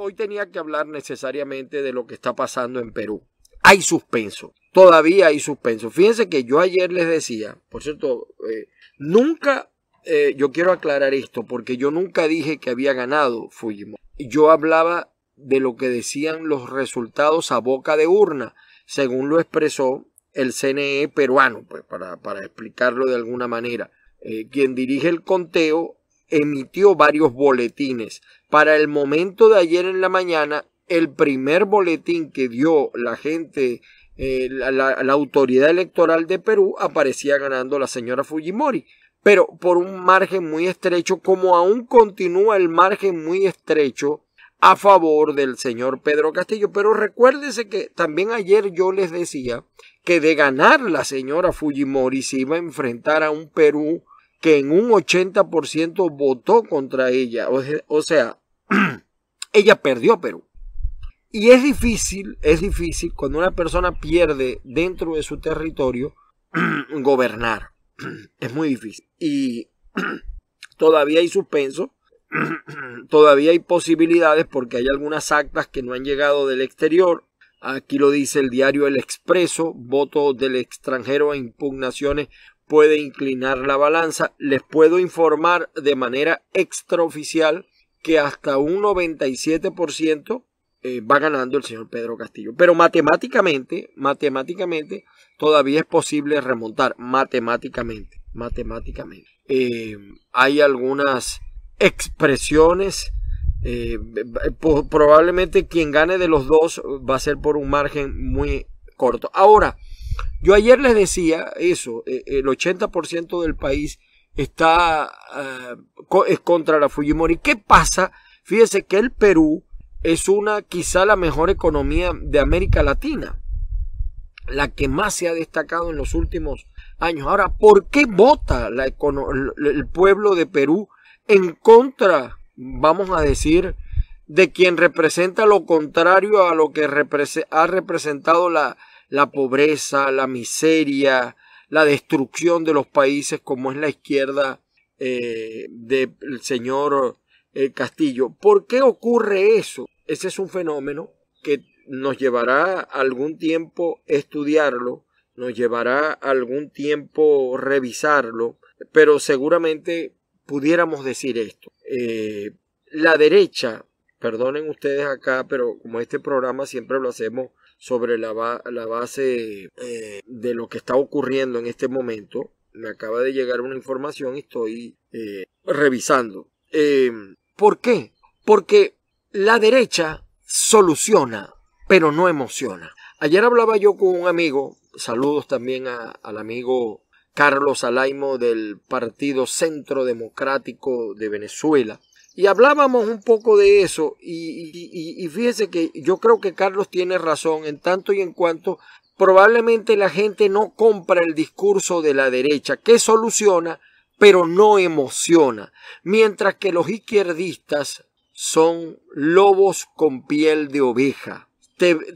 hoy tenía que hablar necesariamente de lo que está pasando en Perú. Hay suspenso, todavía hay suspenso. Fíjense que yo ayer les decía, por cierto, eh, nunca, eh, yo quiero aclarar esto, porque yo nunca dije que había ganado Fujimori. Yo hablaba de lo que decían los resultados a boca de urna, según lo expresó el CNE peruano, pues para, explicarlo de alguna manera. Eh, quien dirige el conteo emitió varios boletines. Para el momento de ayer en la mañana, el primer boletín que dio la gente, eh, la, autoridad electoral de Perú, aparecía ganando la señora Fujimori. Pero por un margen muy estrecho, como aún continúa el margen muy estrecho a favor del señor Pedro Castillo. Pero recuérdese que también ayer yo les decía que de ganar la señora Fujimori se iba a enfrentar a un Perú que en un 80% votó contra ella. O sea, ella perdió Perú. Y es difícil, es difícil cuando una persona pierde dentro de su territorio gobernar. Es muy difícil. Y todavía hay suspenso, todavía hay posibilidades porque hay algunas actas que no han llegado del exterior. Aquí lo dice el diario El Expreso, voto del extranjero a impugnaciones puede inclinar la balanza. Les puedo informar de manera extraoficial que hasta un 97% eh, va ganando el señor Pedro Castillo. Pero matemáticamente, matemáticamente, todavía es posible remontar. Matemáticamente, matemáticamente. Eh, hay algunas expresiones. Eh, probablemente quien gane de los dos va a ser por un margen muy corto. Ahora, yo ayer les decía eso, eh, el 80% del país está eh, es contra la Fujimori. ¿Qué pasa? Fíjese que el Perú es una quizá la mejor economía de América Latina, la que más se ha destacado en los últimos años. Ahora, ¿por qué vota el pueblo de Perú en contra, vamos a decir, de quien representa lo contrario a lo que ha representado la, la pobreza, la miseria, la destrucción de los países como es la izquierda eh, del señor eh, Castillo. ¿Por qué ocurre eso? Ese es un fenómeno que nos llevará algún tiempo estudiarlo, nos llevará algún tiempo revisarlo, pero seguramente pudiéramos decir esto. Eh, la derecha, perdonen ustedes acá, pero como este programa siempre lo hacemos sobre la, base eh, de lo que está ocurriendo en este momento. Me acaba de llegar una información y estoy eh, revisando. Em, ¿Por qué? Porque la derecha soluciona, pero no emociona. Ayer hablaba yo con un amigo, saludos también al amigo Carlos Alaimo del Partido Centro Democrático de Venezuela, y hablábamos un poco de eso y, fíjese que yo creo que Carlos tiene razón en tanto y en cuanto probablemente la gente no compra el discurso de la derecha que soluciona pero no emociona, mientras que los izquierdistas son lobos con piel de oveja.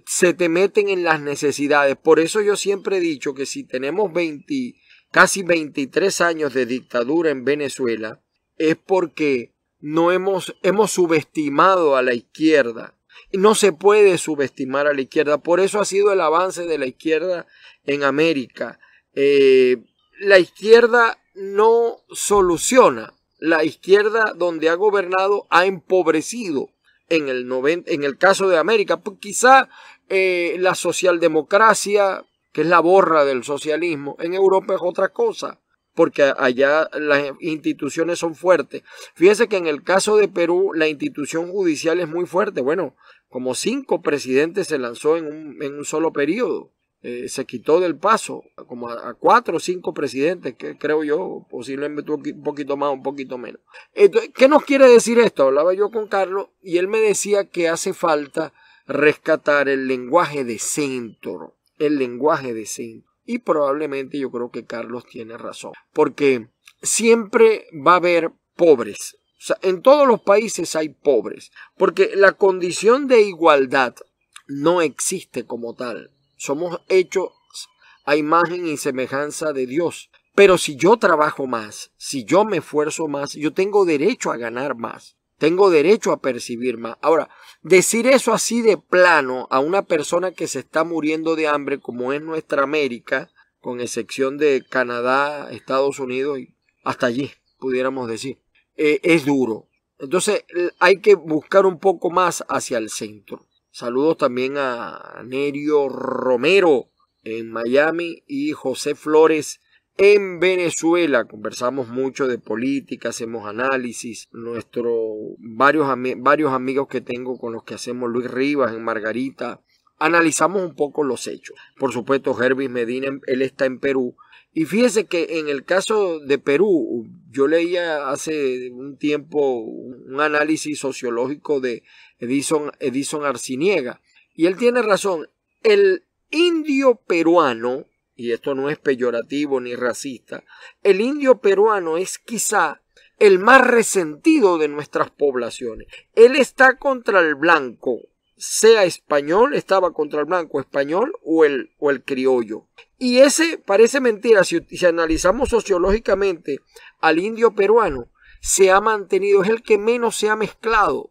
se te meten en las necesidades. Por eso yo siempre he dicho que si tenemos 20, casi 23 años de dictadura en Venezuela, es porque no hemos, hemos subestimado a la izquierda. No se puede subestimar a la izquierda. Por eso ha sido el avance de la izquierda en América. Eh, la izquierda no soluciona. La izquierda donde ha gobernado ha empobrecido en el, en el caso de América. Pues quizá eh, la socialdemocracia, que es la borra del socialismo, en Europa es otra cosa porque allá las instituciones son fuertes. Fíjese que en el caso de Perú la institución judicial es muy fuerte. Bueno, como cinco presidentes se lanzó en un, solo periodo. Eh, se quitó del paso como a, cuatro o cinco presidentes, que creo yo, posiblemente un poquito más, un poquito menos. Entonces, ¿Qué nos quiere decir esto? Hablaba yo con Carlos y él me decía que hace falta rescatar el lenguaje de centro, el lenguaje de centro. Y probablemente yo creo que Carlos tiene razón, porque siempre va a haber pobres. En todos los países hay pobres, porque la condición de igualdad no existe como tal. Somos hechos a imagen y semejanza de Dios. Pero si yo trabajo más, si yo me esfuerzo más, yo tengo derecho a ganar más. Tengo derecho a percibir más. Ahora, decir eso así de plano a una persona que se está muriendo de hambre como es nuestra América, con excepción de Canadá, Estados Unidos y hasta allí, pudiéramos decir, eh, es duro. Entonces hay que buscar un poco más hacia el centro. Saludos también a Nerio Romero en Miami y José Flores en Venezuela. Conversamos mucho de política, hacemos análisis. Nuestros varios, amigos que tengo con los que hacemos Luis Rivas en Margarita. Analizamos un poco los hechos. Por supuesto, Herbis Medina, él está en Perú. Y fíjese que en el caso de Perú, yo leía hace un tiempo un análisis sociológico de Edison, Edison Arciniega. Y él tiene razón. El indio peruano, y esto no es peyorativo ni racista, el indio peruano es quizá el más resentido de nuestras poblaciones. Él está contra el blanco, sea español, estaba contra el blanco español o el, o el criollo. Y ese parece mentira, si, si analizamos sociológicamente al indio peruano, se ha mantenido, es el que menos se ha mezclado,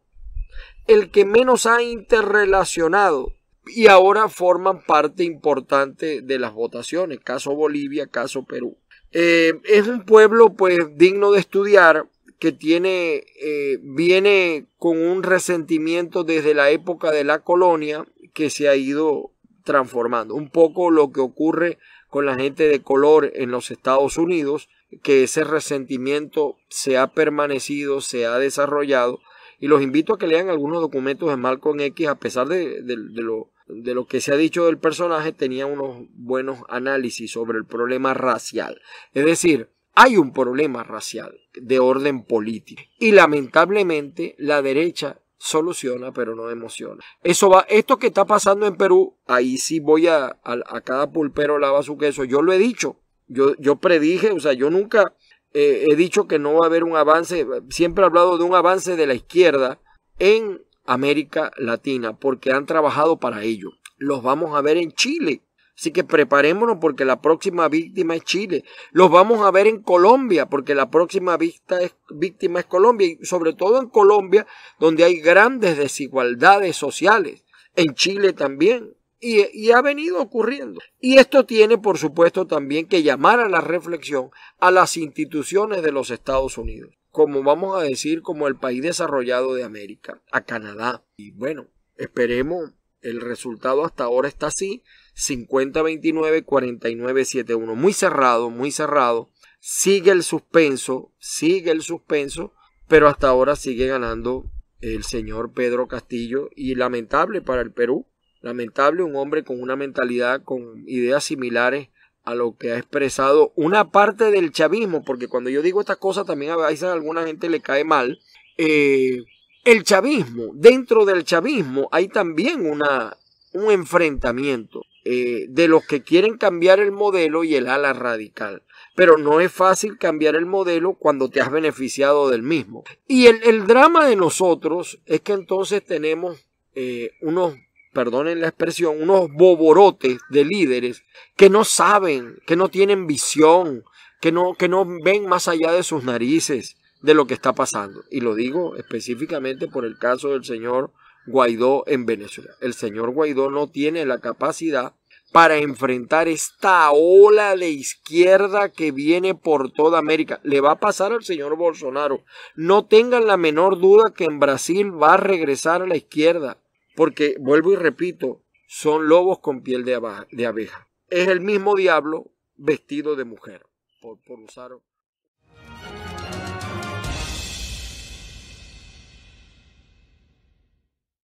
el que menos ha interrelacionado y ahora forman parte importante de las votaciones, caso Bolivia, caso Perú. Eh, es un pueblo pues digno de estudiar que tiene, eh, viene con un resentimiento desde la época de la colonia que se ha ido transformando. Un poco lo que ocurre con la gente de color en los Estados Unidos, que ese resentimiento se ha permanecido, se ha desarrollado. Y los invito a que lean algunos documentos de Malcolm X, a pesar de, de lo de lo que se ha dicho del personaje tenía unos buenos análisis sobre el problema racial. Es decir, hay un problema racial de orden político y lamentablemente la derecha soluciona pero no emociona. Eso va, esto que está pasando en Perú, ahí sí voy a, a, cada pulpero lava su queso. Yo lo he dicho, yo, yo predije, o sea, yo nunca eh, he dicho que no va a haber un avance, siempre he hablado de un avance de la izquierda en América Latina porque han trabajado para ello. Los vamos a ver en Chile. Así que preparémonos porque la próxima víctima es Chile. Los vamos a ver en Colombia porque la próxima víctima es Colombia y sobre todo en Colombia donde hay grandes desigualdades sociales. En Chile también. Y, ha venido ocurriendo. Y esto tiene, por supuesto, también que llamar a la reflexión a las instituciones de los Estados Unidos como vamos a decir, como el país desarrollado de América, a Canadá. Y bueno, esperemos, el resultado hasta ahora está así, 50-29, 49-7-1, muy cerrado, muy cerrado. Sigue el suspenso, sigue el suspenso, pero hasta ahora sigue ganando el señor Pedro Castillo y lamentable para el Perú, lamentable un hombre con una mentalidad, con ideas similares a lo que ha expresado una parte del chavismo, porque cuando yo digo estas cosas también a veces a alguna gente le cae mal. Eh, el chavismo, dentro del chavismo hay también una, un enfrentamiento eh, de los que quieren cambiar el modelo y el ala radical. Pero no es fácil cambiar el modelo cuando te has beneficiado del mismo. Y el, drama de nosotros es que entonces tenemos eh, unos perdonen la expresión, unos boborotes de líderes que no saben, que no tienen visión, que no, que no ven más allá de sus narices de lo que está pasando. Y lo digo específicamente por el caso del señor Guaidó en Venezuela. El señor Guaidó no tiene la capacidad para enfrentar esta ola de izquierda que viene por toda América. Le va a pasar al señor Bolsonaro. No tengan la menor duda que en Brasil va a regresar a la izquierda. Porque, vuelvo y repito, son lobos con piel de, abeja. Es el mismo diablo vestido de mujer, por, por usar